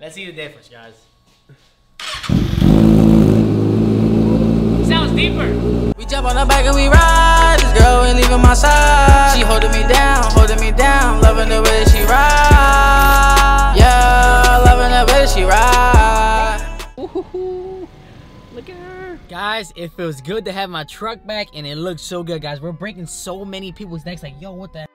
Let's see the difference, guys. Sounds deeper. We jump on the back and we ride. This girl ain't leaving my side. She holding me down, holding me down, loving the way she ride. Yeah, loving the way she ride. Look at her. Guys, it feels good to have my truck back and it looks so good, guys. We're breaking so many people's necks like, yo, what the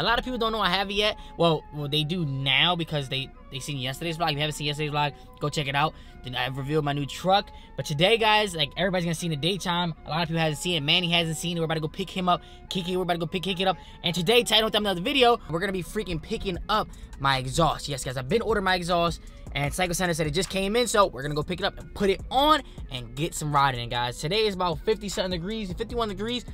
a lot of people don't know I have it yet. Well, well, they do now because they they seen yesterday's vlog. If you haven't seen yesterday's vlog, go check it out. Then I've revealed my new truck. But today, guys, like everybody's gonna see in the daytime. A lot of people hasn't seen it. Manny hasn't seen it. We're about to go pick him up. Kiki, we're about to go pick Kiki up. And today, title with another video, we're gonna be freaking picking up my exhaust. Yes, guys, I've been ordering my exhaust. And Psycho Santa said it just came in, so we're gonna go pick it up and put it on and get some riding in, guys. Today is about 50 something degrees, 51 degrees.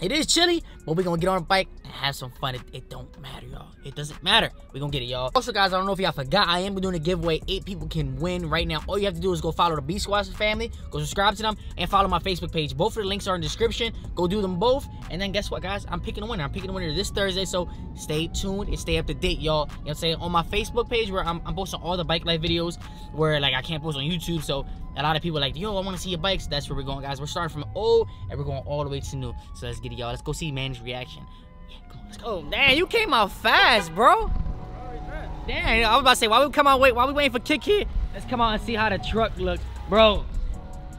It is chilly, but we're gonna get on a bike and have some fun. It, it don't matter, y'all. It doesn't matter. We're gonna get it, y'all. Also, guys, I don't know if y'all forgot, I am doing a giveaway. Eight people can win right now. All you have to do is go follow the B Squad family, go subscribe to them, and follow my Facebook page. Both of the links are in the description. Go do them both. And then guess what, guys? I'm picking a winner. I'm picking a winner this Thursday, so stay tuned and stay up to date, y'all. You know what I'm saying? On my Facebook page, where I'm, I'm posting all the bike life videos, where like I can't post on YouTube, so a lot of people like, yo, I want to see your bikes. That's where we're going, guys. We're starting from old and we're going all the way to new. So let's get it, y'all. Let's go see Manny's reaction. Yeah, come on, let's go. Damn, you came out fast, bro. Damn, I was about to say, why we come out wait, why we waiting for Kiki? Let's come out and see how the truck looks. Bro,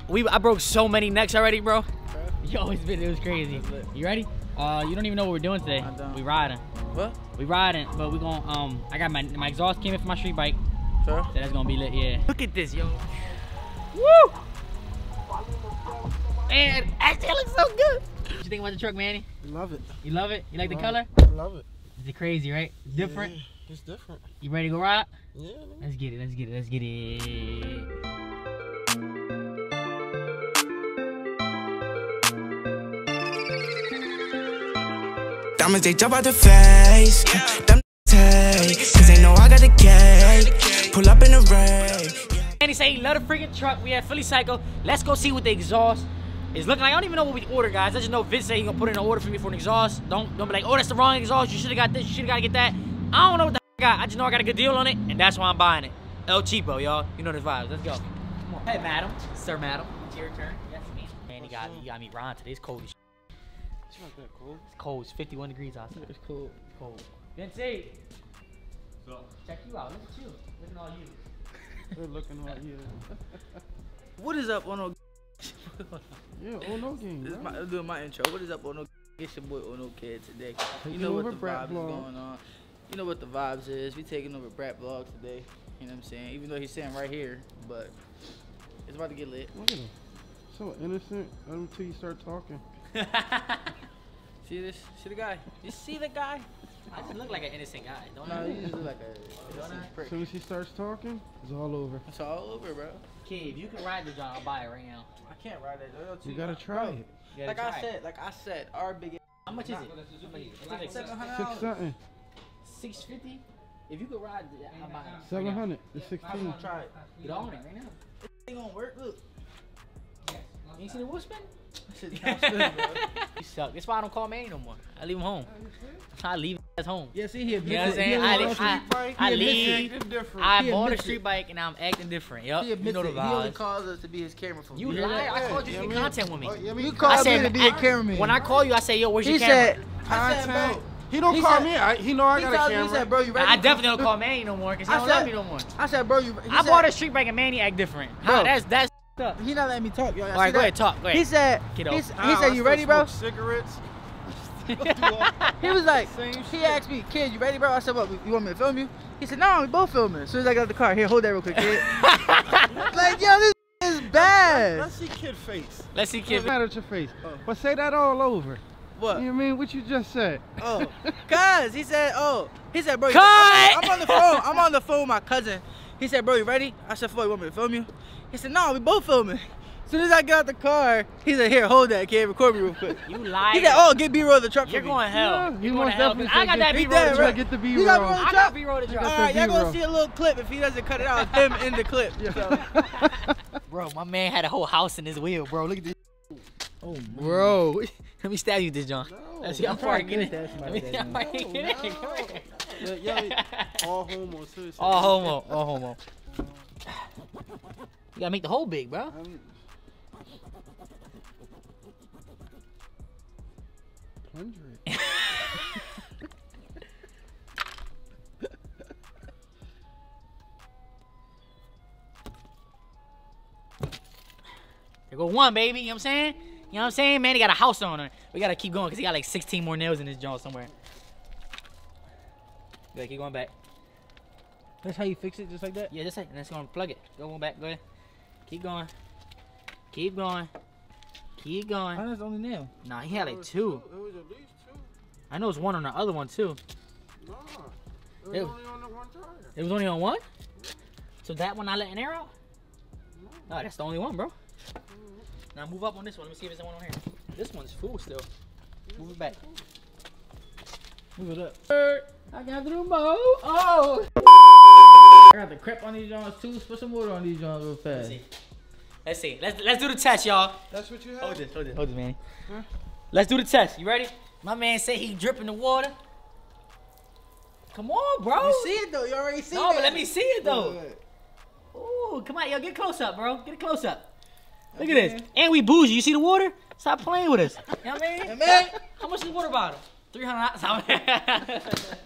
we I broke so many necks already, bro. Yo, it's been it was crazy. You ready? Uh, you don't even know what we're doing today. We riding. What? We riding, but we going um I got my my exhaust came in for my street bike. Sure. So that's gonna be lit, yeah. Look at this, yo. Woo! Man, actually looks so good. What you think about the truck, Manny? Love it. You love it? You like the Love color? I love it. Is it crazy, right? It's different. Yeah, it's different. You ready to go ride? Yeah. man. Let's get it, let's get it, let's get it. Diamonds, they jump out the face. Them take, cause they know I got the cake. Pull up in the rain. Manny say he love the freaking truck. We have Philly Cycle. Let's go see what the exhaust is looking like. I don't even know what we ordered, guys. I just know Vince said he gonna put in an order for me for an exhaust. Don't don't be like, oh, that's the wrong exhaust. You should have got this. You should have got to get that. I don't know what the I got. I just know I got a good deal on it, and that's why I'm buying it. El Cheapo, y'all. You know the vibes. Let's go. Come on. Hey, madam. Sir, madam. It's your turn. Yes, me. Man, you got, you got me Ron today. It's cold as It's not that cool. It's cold. It's 51 degrees outside. It's cold. It's cold. Vince, check you out. Look at you. Look at all you. They're looking at you. What is up, on Ono? Yeah, oh no game. This is my, doing my intro. What is up, Ono? It's your boy Ono Kid today. You Taking know what the vibes is going on. You know what the vibes is. We taking over Braap Vlog today. You know what I'm saying? Even though he's sitting right here, but it's about to get lit. Look at him. So innocent until you start talking. See this? See the guy? You see the guy? I just look like an innocent guy, don't No, I? you just look like a innocent As soon as he starts talking, it's all over. It's all over, bro. Kid, if you can ride the job, I'll buy it right now. I can't ride that. You gotta try it. Gotta Like try I it. said, like I said, our big How much is it? How much is it? It's like seven hundred Six dollars. something. six fifty. If you could ride, the, I'll buy it. right Seven now. hundred. It's sixteen. Try it. Get on it right now. Ain't gonna work. Look. You ain't see the wheel spin? Shit sounds good, bro. You suck. That's why I don't call Manny no more. I leave him home. Oh, I leave him at home. Yeah, see, he You know what I'm saying? I, I, I, leave. It's different. I bought a street bike and I'm acting different. Yup. He You admits know the it. He only calls us to be his camera for You me. lied. I called you to yeah, get I content with me. Oh, yeah, I mean, You called said, me to be a I- cameraman. When I call you, I say, yo, where's he your camera? said, said, Content. He don't He call said- me. I, he know I He, got a told me, camera. he said, bro, you ready? I definitely don't call Manny no more because he I don't said- love me no more. I said, bro, you. He I said, bought a street bike and Manny act different. How? Bro. That's that's up. He not letting me talk, yo. All right, go ahead, talk. Go He ahead. said, Kiddo. he, s- he said, you ready, bro? Cigarettes. He was like, he shit. asked me, kid, you ready, bro? I said, what? You want me to film you? He said, no, we both filming. As soon as I got out the car, here, hold that real quick, kid. like, yo, this is bad. Let's see kid face. Let's see, Get kid. mad at your face. Oh. But say that all over. What? You know what I mean? What you just said. Oh, cuz he said, oh, he said, bro, Cut! I'm, I'm on the phone. I'm on the phone with my cousin. He said, bro, you ready? I said, Floyd, you want me to film you? He said, no, we both filming. As soon as I got out the car, he said, here, hold that, kid, record me real quick. You lied. He said, oh, get B-roll of the truck You're for me. going hell. Yeah, You're he going most to hell. definitely I got that B- B He roll did, right. drop. Get the You got B-roll. me on the I got B roll to got drop. All right, y'all gonna see a little clip. If he doesn't cut it out, it's him in the clip. Bro, my man had a whole house in his wheel, bro. Look at this. oh, Bro, let me stab you with this, John. No. Let's see how far I can get get it. Let me see how far I can No, get it. Come here. Yeah, yeah, all homo too. so- All homo, all homo. You gotta make the hole big, bro. I'm... Hundred. There go one, baby. You know what I'm saying? You know what I'm saying? Man, he got a house on it. We gotta keep going because he got like 16 more nails in his jaw somewhere. Go ahead, keep going back. That's how you fix it, just like that. Yeah, just like, let's go and plug it. Go on back. Go ahead. Keep going. Keep going. Keep going. That's the only nail. Nah, he had like two. It was at least two. I know it's one on the other one too. Nah. It was Ew. only on the one tire. It was only on one? So that one I let an out? No, that's the only one, bro. Mm-hmm. Now move up on this one. Let me see if there's one on here. This one's full still. Move it back. Move it up. I got the remote. Oh. I got the crep on these joints too. Put some water on these joints real Let's fast. See. Let's see. Let's let's do the test, y'all. That's what you had? Hold this, hold this, hold this, man. Huh? Let's do the test. You ready? My man said he dripping the water. Come on, bro. You see it though. You already see it. no, it. but let me see it though. Good. Ooh, come on, yo, get close up, bro. Get a close up. Look at this. And we bougie. You see the water? Stop playing with us. You know what I mean? man. How much is the water bottle? 300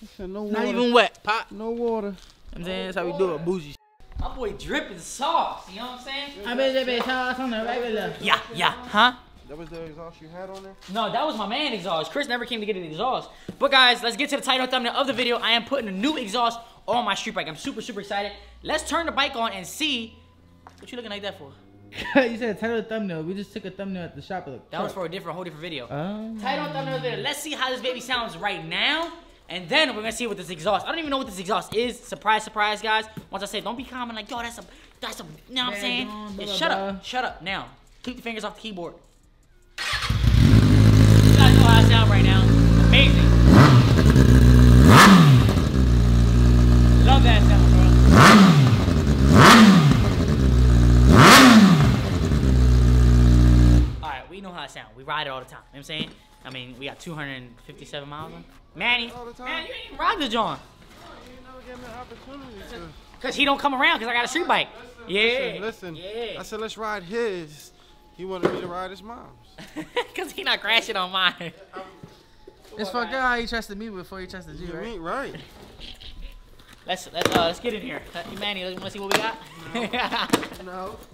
He said no water. Not even wet. Pop. No water. I'm saying that's how we do it. Bougie. My boy dripping sauce. You know what I'm saying? I bet you bet sauce on the regular. Yeah, yeah. Huh? That was the exhaust you had on there? No, that was my man exhaust. Chris never came to get an exhaust. But guys, let's get to the title thumbnail of the video. I am putting a new exhaust on my street bike. I'm super, super excited. Let's turn the bike on and see. What you looking like that for? you said title of thumbnail. We just took a thumbnail at the shop. Of the That was for a different, whole different video. Oh. Title and thumbnail of the video. Let's see how this baby sounds right now. And then we're gonna see what this exhaust. I don't even know what this exhaust is. Surprise, surprise, guys. Once I say, don't be common like, yo, that's a, that's a, you know what I'm saying? blah, Yeah, shut blah. up, shut up now. Keep your fingers off the keyboard. You guys know how I sound right now. Amazing. Love that sound, bro. Alright, we know how it sound. We ride it all the time. You know what I'm saying? I mean, we got 257 miles on. Manny, All the time. man, you ain't even ride the John. You never gave me the opportunity to. Cause he don't come around cause I got a street bike. Yeah. Listen, listen. Yeah. I said let's ride his. He wanted me to ride his mom's. Cause he not crashing on mine. It's fucked up how he trusted me before he trusted you, You right? ain't right. Let's let's uh let's get in here. Uh, Manny, you wanna see what we got? No.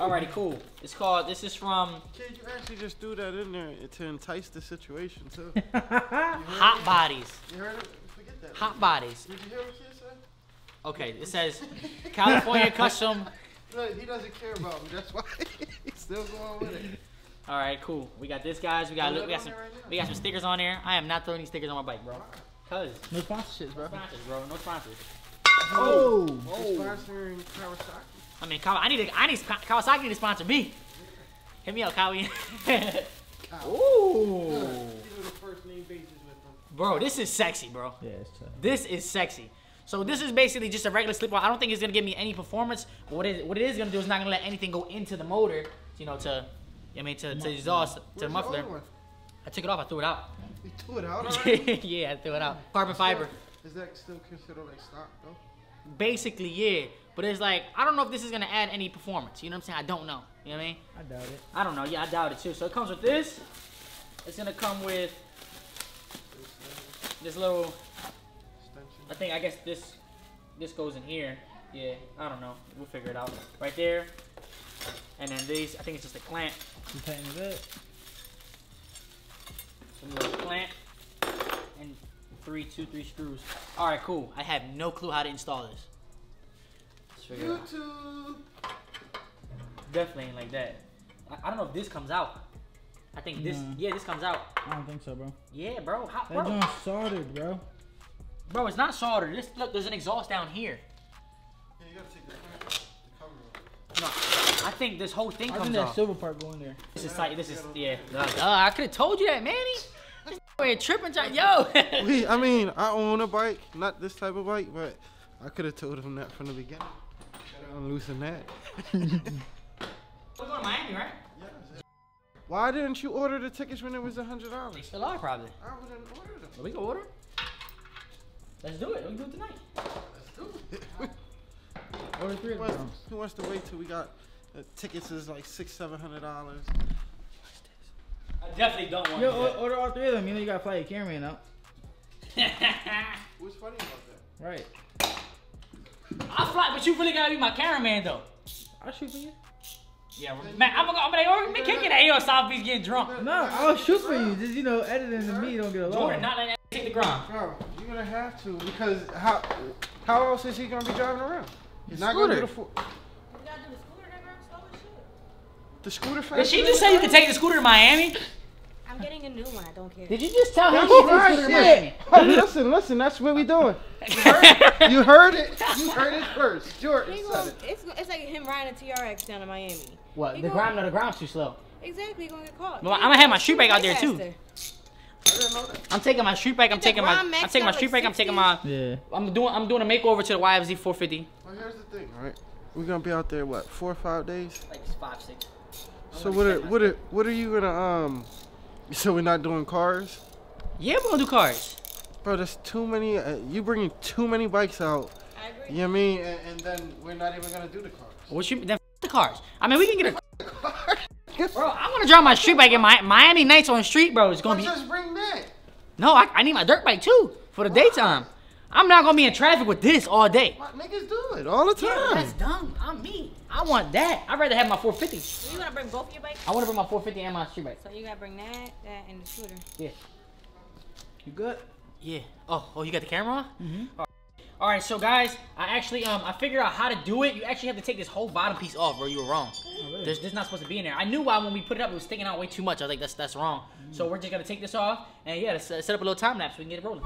Alrighty, cool. It's called. This is from Kid, you actually just threw that in there to entice the situation too. Hot Bodies. You heard it? Forget that. Hot Bodies. Did you hear what she said? Okay, it says California Custom. Look, he doesn't care about me. That's why he's still going with it. All right, cool. We got this, guys. We got look. We got some. right. We got some stickers on there. I am not throwing these stickers on my bike, bro. Cause No sponsorships, bro. No sponsors, bro. No sponsors. Oh. It's sponsoring Kawasaki. I mean, Kawa, I need. To, I need Kawasaki to sponsor me. Hit me up, Kawi. Ooh, These are the first name bases with them. bro, this is sexy, bro. Yeah, it's tough. This is sexy. So this is basically just a regular slip. I don't think it's gonna give me any performance. What it what it is gonna do is not gonna let anything go into the motor. You know, to I mean to to exhaust to Where's the muffler. I took it off. I threw it out. You threw it out already? yeah, I threw it out. Carbon fiber. Is that still considered like stock though? Basically, yeah. But it's like I don't know if this is gonna add any performance. You know what I'm saying? I don't know. You know what I mean? I doubt it. I don't know. Yeah, I doubt it too. So it comes with this. It's gonna come with this little. I think I guess this this goes in here. Yeah, I don't know. We'll figure it out. Right there. And then these, I think it's just a clamp. You tighten it up. Some little clamp. And three, two, three screws. Alright, cool. I have no clue how to install this. Let's figure it out. YouTube. Definitely ain't like that. I, I don't know if this comes out. I think this, No. yeah, this comes out. I don't think so, bro. Yeah, bro. How, That bro. joint's soldered, bro. Bro, it's not soldered. This look, there's an exhaust down here. Yeah, you gotta take the, the cover off. No, I think this whole thing I comes think that off. silver part going there. This is like this is yeah. Duh, I could have told you that, Manny. This way tripping, trying- yo. We, I mean, I own a bike, not this type of bike, but I could have told him that from the beginning. Gotta unloosen that. We're going to Miami, right? Why didn't you order the tickets when it was a hundred dollars? They still are probably. I wouldn't order them. But we can order. Let's do it. We can do it tonight. Let's do it. Order three Who of wants, them. who wants to wait till we got uh, tickets is like six, seven hundred dollars. I definitely don't want Yo, o- order all three of them. You know you gotta fly your cameraman out. that. What's funny about that? Right. I'll fly, but you really gotta be my cameraman though. I'll shoot for you. Yeah, man, I'm gonna, I'm gonna, I'm gonna kick it at you on South Beach getting drunk. No, I'll shoot for you. Just you know, editing and me don't get along. Jordan, not let that take the ground. Bro, you're gonna have to because how how else is he gonna be driving around? He's not gonna do the Scooter. the scooter. Did she just say you can take the scooter to Miami? I'm getting a new one. I don't care. Did you just tell him That's you could right, take the scooter to Miami? shit. Oh, listen, listen. That's what we doing. You heard it. You heard it first. Jordan He said it. it's, it's like him riding a TRX down in Miami. What? He The ground? No, the ground's too slow. Exactly, he gonna get caught. Well, I'ma have my street bike out there, way too. I didn't know that. I'm taking my street bike. I'm taking my. I'm taking my street bike. I'm taking my. Yeah. I'm doing. I'm doing a makeover to the YFZ 450. Well, here's the thing, all right? We're gonna be out there what four or five days. Like five, six. So what? Are, what? Are, what are you gonna um? So we're not doing cars, Yeah, we're gonna do cars. bro. There's too many. Uh, you bringing too many bikes out. I agree. You know what I mean? And, and then we're not even gonna do the cars. What you? Then f- the cars. I mean, we can get a. Car. bro, I want to drive my street bike in my Miami nights on the street, bro. It's gonna be. just bring that. No, I, I need my dirt bike too for the daytime. I'm not gonna be in traffic with this all day. My niggas do it all the Yeah, time. that's dumb. I'm me. I want that. I'd rather have my 450. So you gonna bring both your bikes? I want to bring my 450 and my street bike. So you gotta bring that, that, and the scooter. Yeah. You good? Yeah. Oh, oh, you got the camera on? Mm-hmm. All right, so guys, I actually um I figured out how to do it. You actually have to take this whole bottom piece off, bro. You were wrong. really? There's this not supposed to be in there. I knew why when we put it up, it was sticking out way too much. I was like, that's that's wrong. So we're just gonna take this off, and yeah, let's uh, set up a little time lapse so we can get it rolling.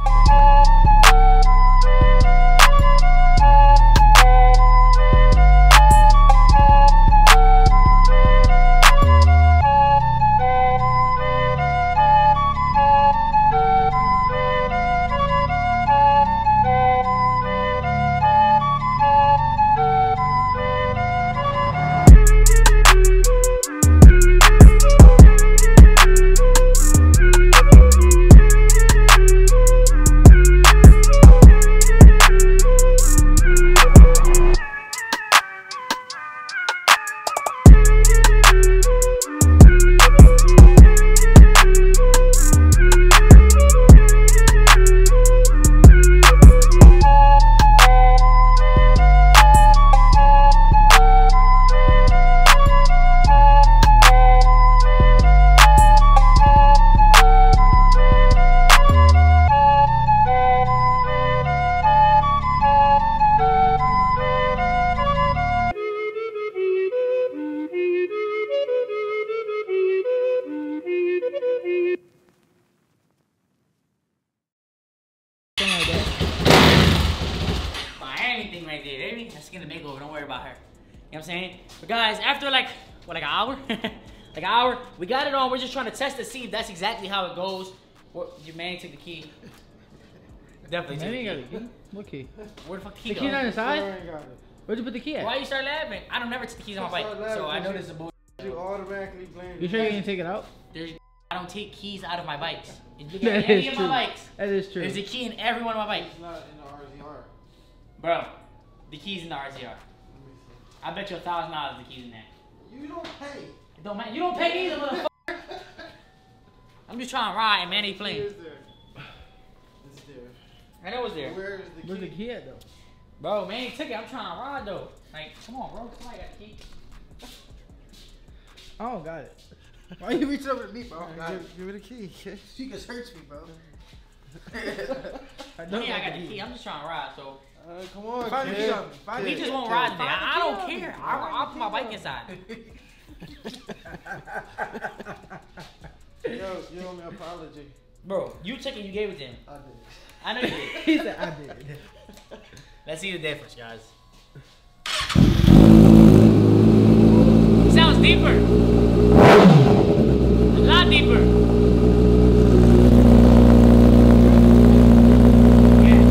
But guys, after like what, like an hour, like an hour, we got it on. We're just trying to test to see if that's exactly how it goes. What, your man took the key. Definitely took Man, the you got key. the key. What key? Where the fuck the key The key's on the side? Jordan got it. Where'd you put the key at? Why you start laughing? I don't never take the keys on my bike, so I know because this is a bull. You automatically blame. You sure you didn't take it out? There's, I don't take keys out of my bikes. If you That any is of true. my bikes, That is true. there's a key in every one of my bikes. It's not in the RZR. Bro, the keys in the RZR. I bet you a thousand dollars the keys in there. You don't pay. It don't matter. You don't pay either, motherfucker. I'm just trying to ride, man, he playing. Here's there. It's there. I know it's there. Where is the key? Where's the key at though? Bro, man, he took it. I'm trying to ride though. Like, come on, bro. Somebody got the key. I don't got it. Why you reaching over to me, bro? Give, give me the key. kid. She can search me, bro. I Yeah, don't I got the key. I'm just trying to ride, so. Uh, come on, Find the kid. key. Find We just key. won't ride today. I, I don't care. I, I'll put my bike inside. Yo, you owe me an apology. Bro, you took it, you gave it to him. I did. I know you did. he said I did. Let's see the difference, guys. Sounds deeper. A lot deeper. Yeah.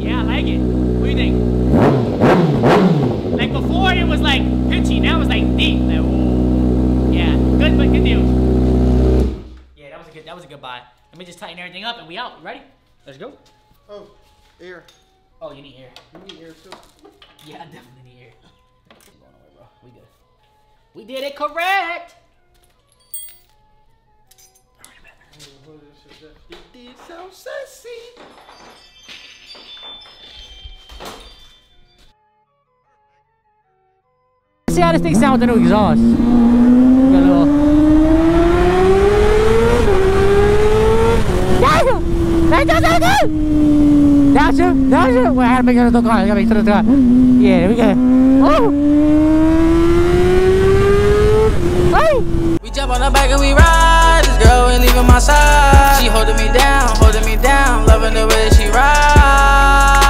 Yeah, I like it. What do you think? Like before, it was like pitchy. Now it's like deep. Like, ooh. Yeah, good, but good deal. Yeah, that was a good. That was a good. goodbye. Let me just tighten everything up and we out. Ready? Let's go. Oh, air. Oh, you need air. You need air too. Yeah, I definitely need air. Going nowhere, bro. We good. We did it correct. You did so Let's see how this thing sounds with the new exhaust. That's it, that's it. Wait, I gotta make it to the car. I gotta make it to the car. Yeah, we go. Oh! Hey! We jump on the back and we ride. This girl ain't leaving my side. She holding me down, holding me down. Loving the way that she rides.